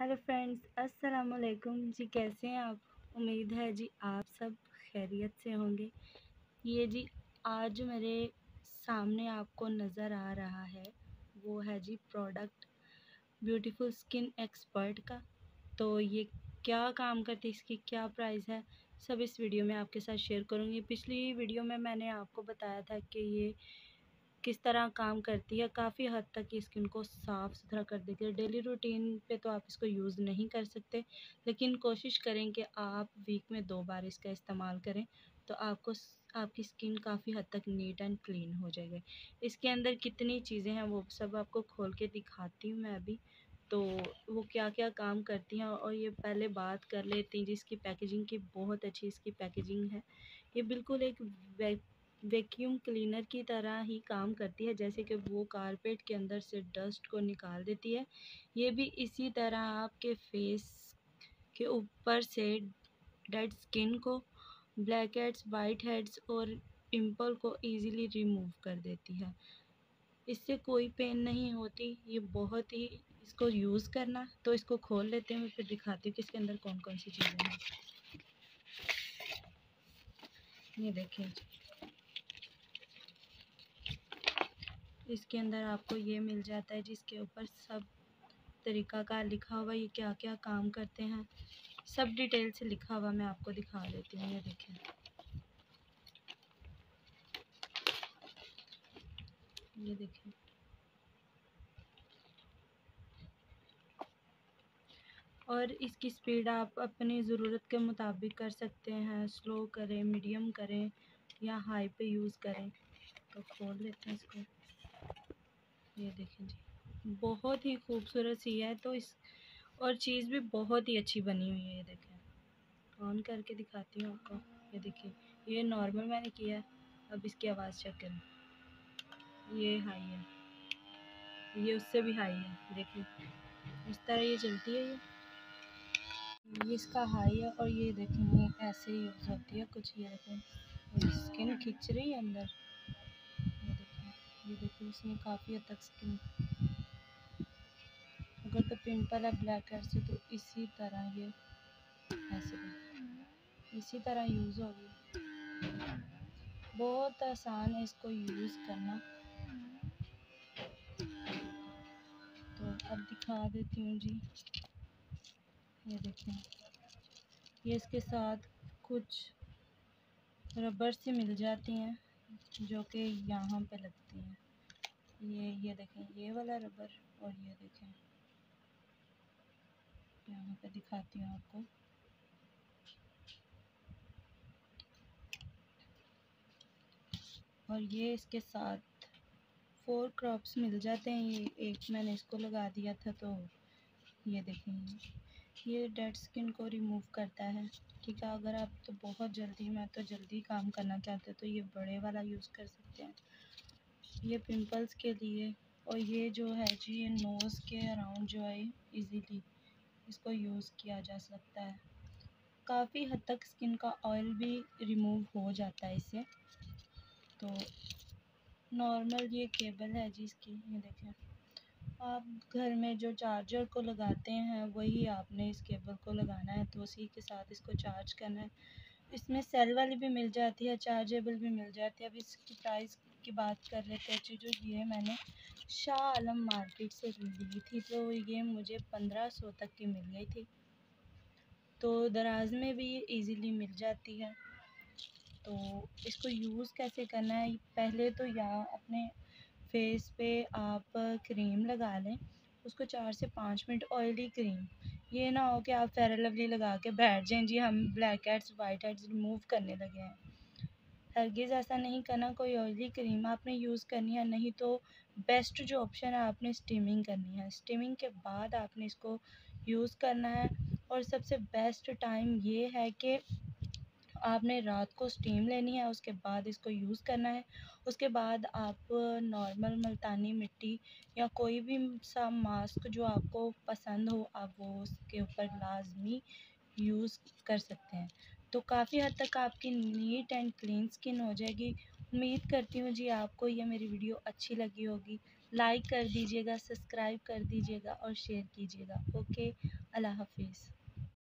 Hello friends, अस्सलाम वालेकुम जी कैसे हैं आप? उम्मीद है जी आप सब खैरियत से होंगे। ये जी, आज मेरे सामने आपको नज़र आ रहा है, वो है जी प्रोडक्ट ब्यूटीफुल स्किन एक्सपर्ट का। तो ये क्या काम करती है, इसकी क्या प्राइस है, सब इस वीडियो में आपके साथ शेयर करूँगी। पिछली वीडियो में मैंने आपको बताया था कि ये किस तरह काम करती है, काफ़ी हद तक स्किन को साफ़ सुथरा कर देती है। डेली रूटीन पे तो आप इसको यूज़ नहीं कर सकते, लेकिन कोशिश करें कि आप वीक में दो बार इसका इस्तेमाल करें तो आपको आपकी स्किन काफ़ी हद तक नीट एंड क्लीन हो जाएगी। इसके अंदर कितनी चीज़ें हैं, वो सब आपको खोल के दिखाती हूँ मैं अभी। तो वो क्या क्या काम करती हैं और ये पहले बात कर लेती हैं, जिसकी पैकेजिंग की बहुत अच्छी इसकी पैकेजिंग है। ये बिल्कुल एक वैक्यूम क्लीनर की तरह ही काम करती है, जैसे कि वो कारपेट के अंदर से डस्ट को निकाल देती है। ये भी इसी तरह आपके फेस के ऊपर से डेड स्किन को, ब्लैक हेड्स वाइट हेड्स और पिंपल को इजीली रिमूव कर देती है। इससे कोई पेन नहीं होती, ये बहुत ही इसको यूज़ करना। तो इसको खोल लेते हैं फिर दिखाती हूँ कि इसके अंदर कौन कौन सी चीज़ें हैं। ये देखिए। इसके अंदर आपको ये मिल जाता है जिसके ऊपर सब तरीका का लिखा हुआ ये क्या क्या काम करते हैं। सब डिटेल से लिखा हुआ मैं आपको दिखा देती हूँ, ये देखें। ये देखें। और इसकी स्पीड आप अपनी ज़रूरत के मुताबिक कर सकते हैं, स्लो करें, मीडियम करें या हाई पे यूज़ करें। तो खोल लेते हैं इसको। ये देखें जी। बहुत ही खूबसूरत सी है तो इस और चीज़ भी बहुत ही अच्छी बनी हुई है, ये देखें। ऑन करके दिखाती हूँ आपको। ये देखिए, ये नॉर्मल मैंने किया है, अब इसकी आवाज़ चेक करें। ये हाई है। ये उससे भी हाई है, देखिए। इस तरह ये चलती है ये। ये इसका हाई है और ये देखें, ये ऐसे यूज़ होती है, कुछ ये देखें स्किन खिंच रही है अंदर। ये देखिए इसमें काफ़ी हद तक स्किन अगर तो पिंपल है ब्लैक हेड से तो इसी तरह ये ऐसे इसी तरह यूज़ होगी बहुत आसान है इसको यूज़ करना। तो अब दिखा देती हूँ जी। ये देखें। ये इसके साथ कुछ रबर से मिल जाती हैं। जो कि यहाँ पे लगती है। ये ये देखें, ये वाला रबर और ये देखें। यहाँ पे दिखाती हूँ आपको। और ये इसके साथ फोर क्रॉप्स मिल जाते हैं। ये एक मैंने इसको लगा दिया था तो ये देखें। ये डेड स्किन को रिमूव करता है। ठीक है, अगर आप तो बहुत जल्दी, में तो जल्दी काम करना चाहते तो ये बड़े वाला यूज़ कर सकते हैं। ये पिंपल्स के लिए, और ये जो है जी, ये नोज़ के अराउंड जो है इजीली इसको यूज़ किया जा सकता है। काफ़ी हद तक स्किन का ऑयल भी रिमूव हो जाता है इससे तो नॉर्मल ये केबल है जी, इसकी, ये देखें आप घर में जो चार्जर को लगाते हैं, वही आपने इस केबल को लगाना है तो उसी के साथ इसको चार्ज करना है। इसमें सेल वाली भी मिल जाती है चार्जेबल भी मिल जाती है। अब इसकी प्राइस की बात कर रहे थे जो ये मैंने शाह आलम मार्केट से ली थी तो ये मुझे पंद्रह सौ तक की मिल गई थी। तो दराज में भी ये इजीली मिल जाती है। तो इसको यूज़ कैसे करना है? पहले तो यहाँ अपने फेस पे आप क्रीम लगा लें, उसको चार से पाँच मिनट ऑयली क्रीम। ये ना हो कि आप फेयर लवली लगा के बैठ जाएँ, जी हम blackheads whiteheads remove करने लगे हैं। हरगिज़ ऐसा नहीं करना, कोई ऑयली क्रीम आपने यूज़ करनी है, नहीं तो बेस्ट जो ऑप्शन है आपने स्टीमिंग करनी है। स्टीमिंग के बाद आपने इसको यूज़ करना है और सबसे बेस्ट टाइम ये है कि आपने रात को स्टीम लेनी है, उसके बाद इसको यूज़ करना है, उसके बाद आप नॉर्मल मुल्तानी मिट्टी या कोई भी सा मास्क जो आपको पसंद हो, आप वो उसके ऊपर लाजमी यूज़ कर सकते हैं। तो काफ़ी हद तक आपकी नीट एंड क्लीन स्किन हो जाएगी। उम्मीद करती हूँ जी आपको ये मेरी वीडियो अच्छी लगी होगी। लाइक कर दीजिएगा सब्सक्राइब कर दीजिएगा और शेयर कीजिएगा। ओके अल्लाह हाफिज़।